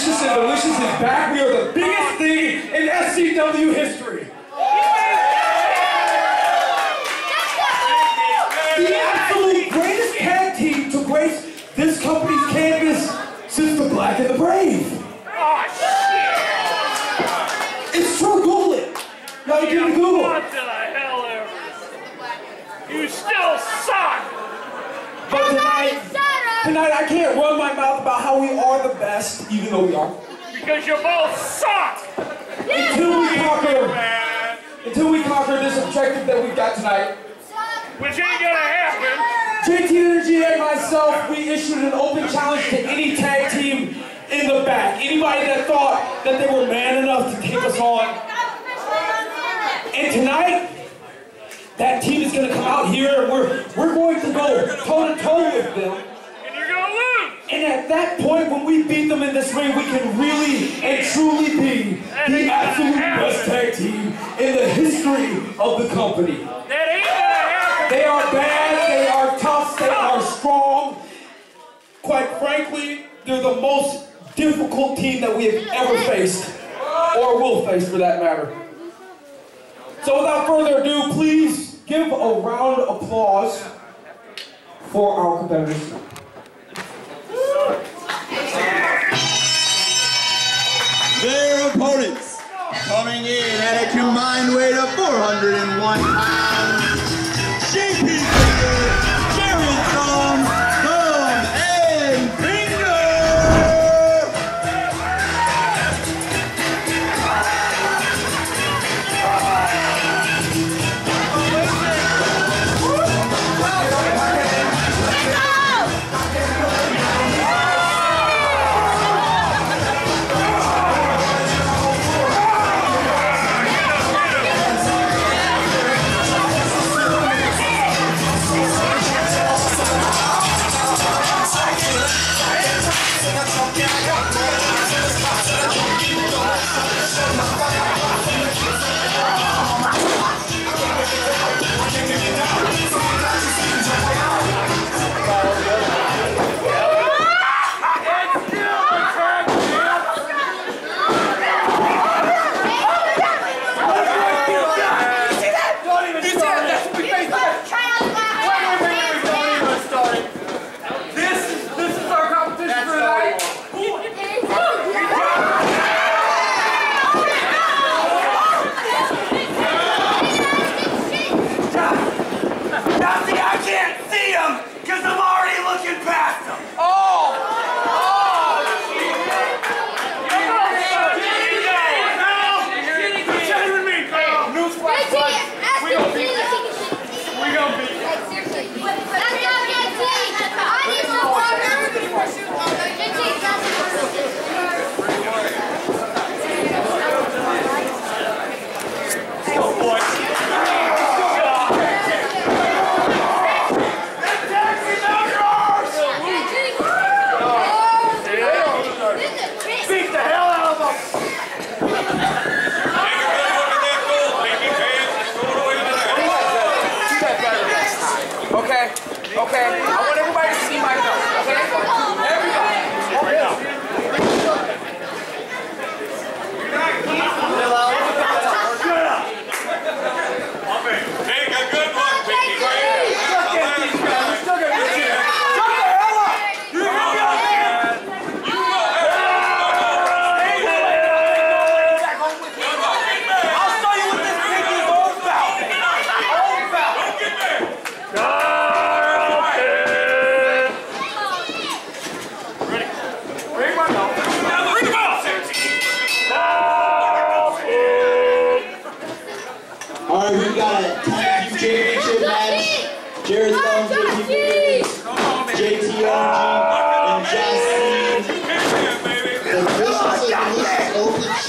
Vicious and Delicious is back. We are the biggest thing in SCW history. The absolute greatest tag team to grace this company's canvas since the Black and the Brave. Oh, it's true, Google it. Now you can Google even though we are. Because you both suck! Until we conquer, until we conquer this objective that we've got tonight. Which ain't gonna happen. JT Energy and myself, we issued an open challenge to any tag team in the back. Anybody that thought that they were man enough to take us on. And tonight, that team is going to come out here and we're, we're going to go toe-to-toe -to -toe with them at that point, when we beat them in this ring, we can really and truly be the absolute best tag team in the history of the company. They are bad, they are tough, they are strong. Quite frankly, they're the most difficult team that we have ever faced, or will face for that matter. So without further ado, please give a round of applause for our competitors. Their opponents coming in at a combined weight of 401 pounds.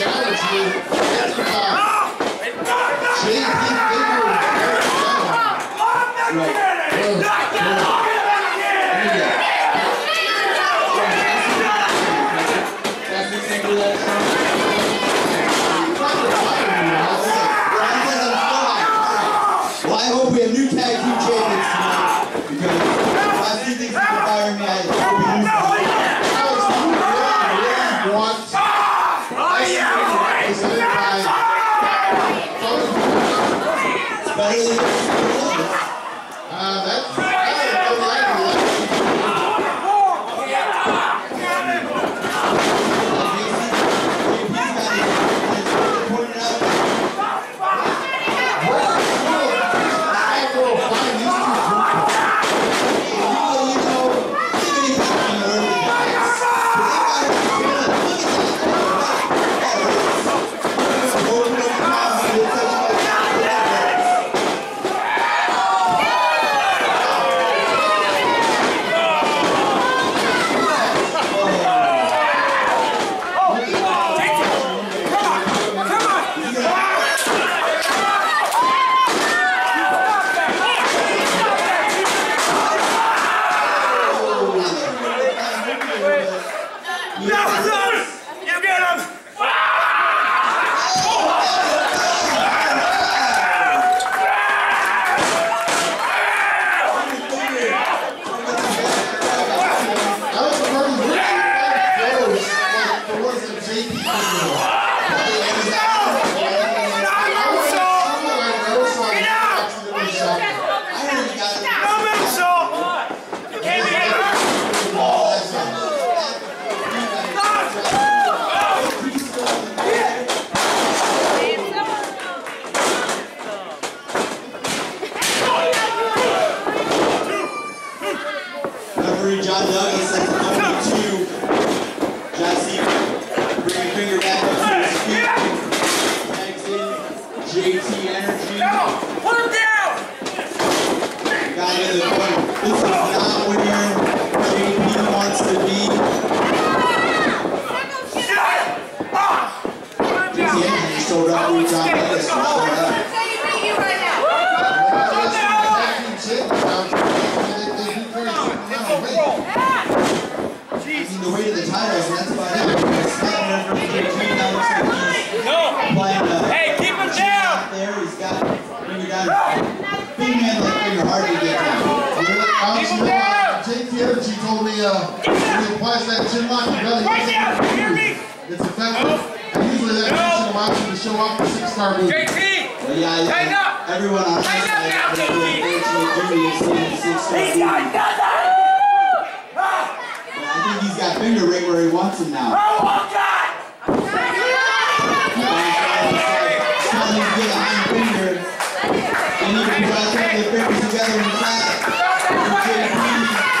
challenge you every time. No! It's not, Referee John number two. Jesse bringing finger back up to his feet. Tags in JT Energy. The. This is not where JP wants to be. Man like finger hard to get down. Alex, you know what? JT Energy told me uh, when he applies that chin lock, you gotta Right use it. Hear me? It's effective. And usually that allows you to show off the six-star move. JT! But yeah, everyone on our Tighten side now, has JP! been fortunate Jimmy is seeing six star He's got nothing! I think he's got finger right where he wants him now. Can put all three of the fingers together in the